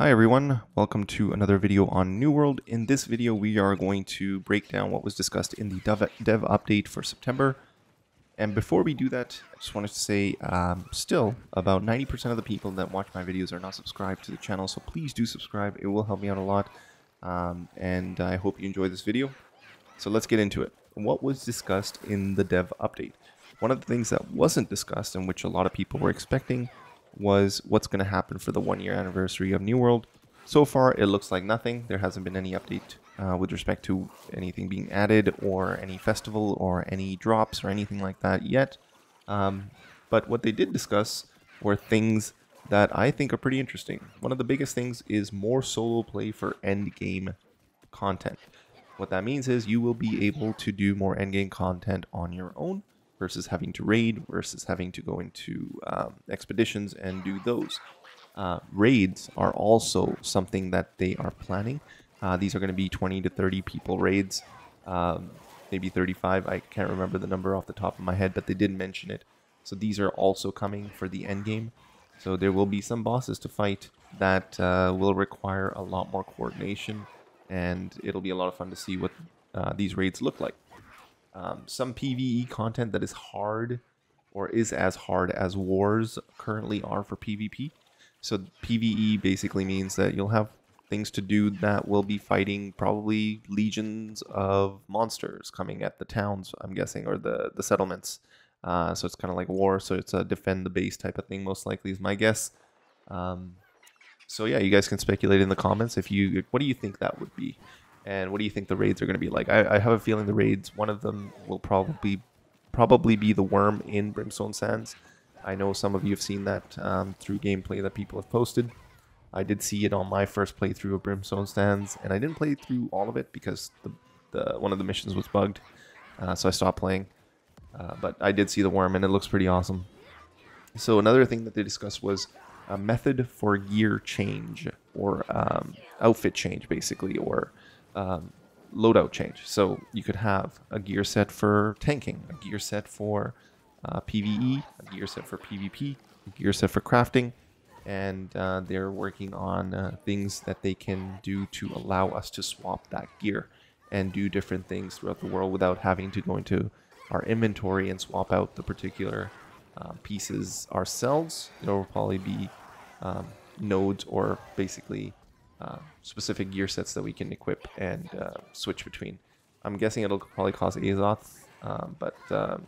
Hi everyone, welcome to another video on New World. In this video we are going to break down what was discussed in the dev, update for September. And before we do that, I just wanted to say um, still about 90% of the people that watch my videos are not subscribed to the channel, so please do subscribe, it will help me out a lot. Um, and I hope you enjoy this video. So let's get into it. What was discussed in the dev update? One of the things that wasn't discussed and which a lot of people were expecting was what's going to happen for the one year anniversary of New World. So far, it looks like nothing. There hasn't been any update uh, with respect to anything being added or any festival or any drops or anything like that yet. Um, but what they did discuss were things that I think are pretty interesting. One of the biggest things is more solo play for end game content. What that means is you will be able to do more end game content on your own versus having to raid versus having to go into um, expeditions and do those. Uh, raids are also something that they are planning. Uh, these are going to be 20 to 30 people raids, um, maybe 35. I can't remember the number off the top of my head, but they did mention it. So these are also coming for the end game. So there will be some bosses to fight that uh, will require a lot more coordination, and it'll be a lot of fun to see what uh, these raids look like um, some PVE content that is hard or is as hard as wars currently are for PvP. So PvE basically means that you'll have things to do that will be fighting probably legions of monsters coming at the towns, I'm guessing, or the, the settlements. Uh, so it's kind of like war, so it's a defend the base type of thing, most likely is my guess. Um, so yeah, you guys can speculate in the comments if you, what do you think that would be? And what do you think the raids are going to be like? I, I, have a feeling the raids, one of them will probably probably be the worm in Brimstone Sands. I know some of you have seen that um, through gameplay that people have posted. I did see it on my first playthrough of Brimstone Sands, and I didn't play through all of it because the, the one of the missions was bugged, uh, so I stopped playing. Uh, but I did see the worm, and it looks pretty awesome. So another thing that they discussed was a method for gear change or um, outfit change, basically, or um, loadout change. So you could have a gear set for tanking, a gear set for uh, PVE, a gear set for PvP, a gear set for crafting, and uh, they're working on uh, things that they can do to allow us to swap that gear and do different things throughout the world without having to go into our inventory and swap out the particular uh, pieces ourselves. Will probably be um, nodes or basically uh, specific gear sets that we can equip and uh, switch between. I'm guessing it'll probably cost Azoth, um, but um,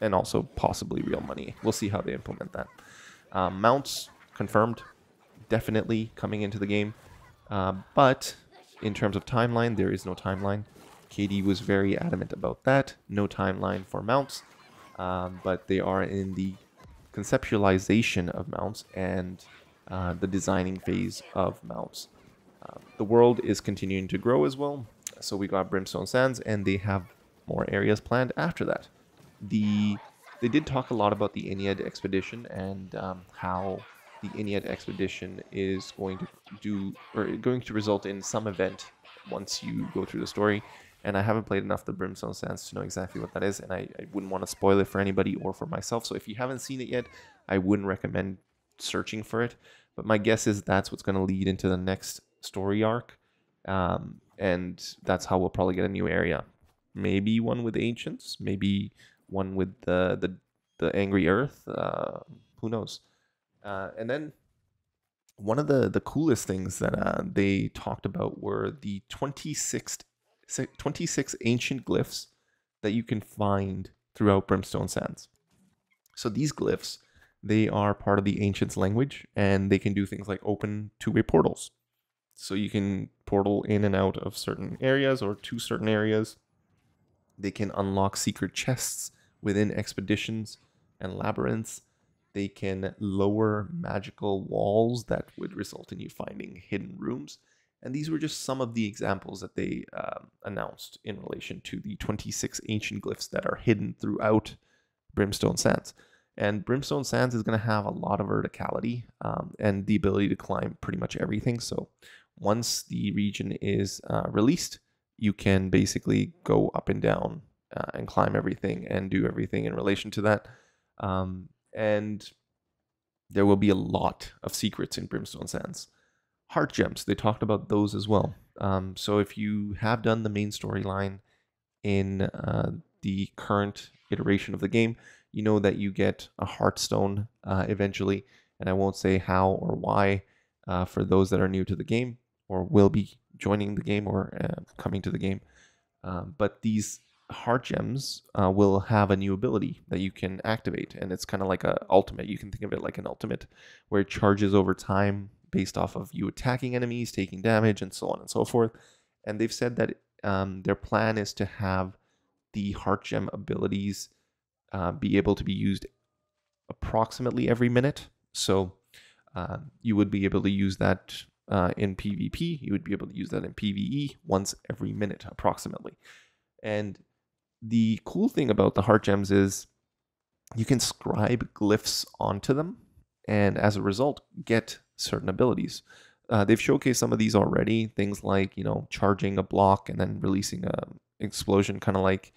and also possibly real money. We'll see how they implement that. Um, mounts confirmed, definitely coming into the game, uh, but in terms of timeline, there is no timeline. KD was very adamant about that. No timeline for mounts, um, but they are in the conceptualization of mounts and uh, the designing phase of mounts. Uh, the world is continuing to grow as well. So we got Brimstone Sands, and they have more areas planned after that. The they did talk a lot about the Ennead expedition and um, how the Ennead expedition is going to do or going to result in some event once you go through the story. And I haven't played enough the Brimstone Sands to know exactly what that is, and I, I wouldn't want to spoil it for anybody or for myself. So if you haven't seen it yet, I wouldn't recommend searching for it. But my guess is that's what's going to lead into the next story arc. Um, and that's how we'll probably get a new area. Maybe one with ancients, maybe one with the the, the angry earth. Uh, who knows? Uh, and then one of the the coolest things that uh, they talked about were the 26, 26 ancient glyphs that you can find throughout Brimstone Sands. So these glyphs they are part of the ancients language and they can do things like open two-way portals. So you can portal in and out of certain areas or to certain areas. They can unlock secret chests within expeditions and labyrinths. They can lower magical walls that would result in you finding hidden rooms. And these were just some of the examples that they um, announced in relation to the 26 ancient glyphs that are hidden throughout brimstone sands and Brimstone Sands is going to have a lot of verticality um, and the ability to climb pretty much everything. So once the region is uh, released, you can basically go up and down uh, and climb everything and do everything in relation to that. Um, and there will be a lot of secrets in Brimstone Sands. heart gems, they talked about those as well. Um, so if you have done the main storyline in uh, the current iteration of the game, you know that you get a heartstone uh, eventually, and I won't say how or why uh, for those that are new to the game or will be joining the game or uh, coming to the game. Um, but these heart gems uh, will have a new ability that you can activate, and it's kind of like a ultimate. You can think of it like an ultimate, where it charges over time based off of you attacking enemies, taking damage, and so on and so forth. And they've said that um, their plan is to have the heart gem abilities uh, be able to be used approximately every minute. So uh, you would be able to use that uh, in PvP. You would be able to use that in PvE once every minute, approximately. And the cool thing about the heart gems is you can scribe glyphs onto them, and as a result, get certain abilities. Uh, they've showcased some of these already. Things like you know charging a block and then releasing a explosion, kind of like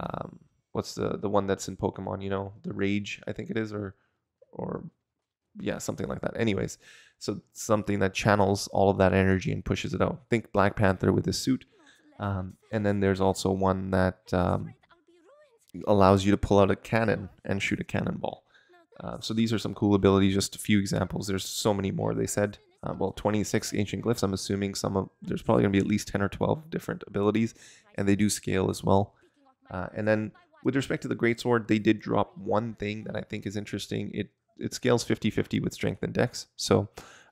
um, what's the the one that's in Pokemon? You know, the Rage, I think it is, or or yeah, something like that. Anyways, so something that channels all of that energy and pushes it out. Think Black Panther with his suit. Um, and then there's also one that um, allows you to pull out a cannon and shoot a cannonball. Uh, so these are some cool abilities, just a few examples. There's so many more, they said. Uh, well, 26 ancient glyphs. I'm assuming some of there's probably going to be at least 10 or 12 different abilities, and they do scale as well. Uh, and then with respect to the greatsword, they did drop one thing that I think is interesting. It it scales 50-50 with strength and dex. So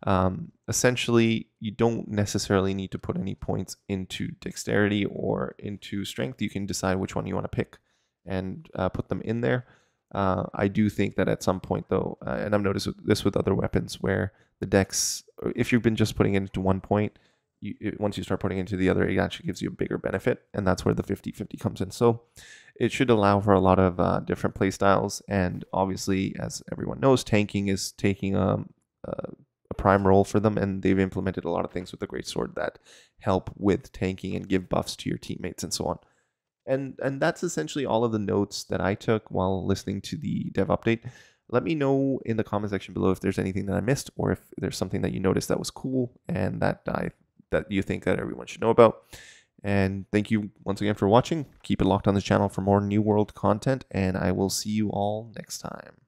um, essentially, you don't necessarily need to put any points into dexterity or into strength. You can decide which one you want to pick and uh, put them in there. Uh, I do think that at some point, though, uh, and I've noticed this with other weapons, where the dex, if you've been just putting it into one point, you, it, once you start putting into the other, it actually gives you a bigger benefit, and that's where the 50-50 comes in. So it should allow for a lot of uh, different play styles, and obviously, as everyone knows, tanking is taking um, a, a prime role for them, and they've implemented a lot of things with the great sword that help with tanking and give buffs to your teammates and so on. And and that's essentially all of the notes that I took while listening to the dev update. Let me know in the comment section below if there's anything that I missed or if there's something that you noticed that was cool and that I that you think that everyone should know about. And thank you once again for watching. Keep it locked on this channel for more New World content, and I will see you all next time.